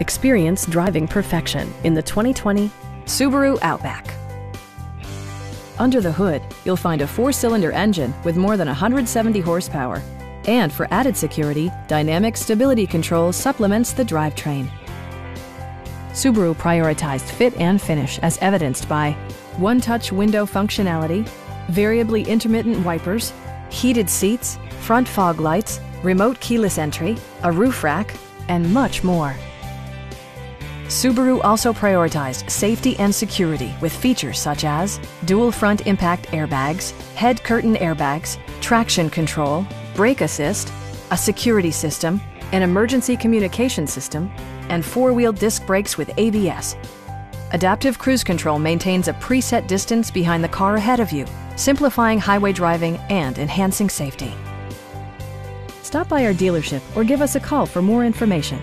Experience driving perfection in the 2020 Subaru Outback. Under the hood, you'll find a four-cylinder engine with more than 170 horsepower. And for added security, Dynamic Stability Control supplements the drivetrain. Subaru prioritized fit and finish as evidenced by one-touch window functionality, variably intermittent wipers, heated seats, front fog lights, remote keyless entry, a roof rack, and much more. Subaru also prioritized safety and security with features such as dual front impact airbags, head curtain airbags, traction control, brake assist, a security system, an emergency communication system, and four-wheel disc brakes with ABS. Adaptive Cruise Control maintains a preset distance behind the car ahead of you, simplifying highway driving and enhancing safety. Stop by our dealership or give us a call for more information.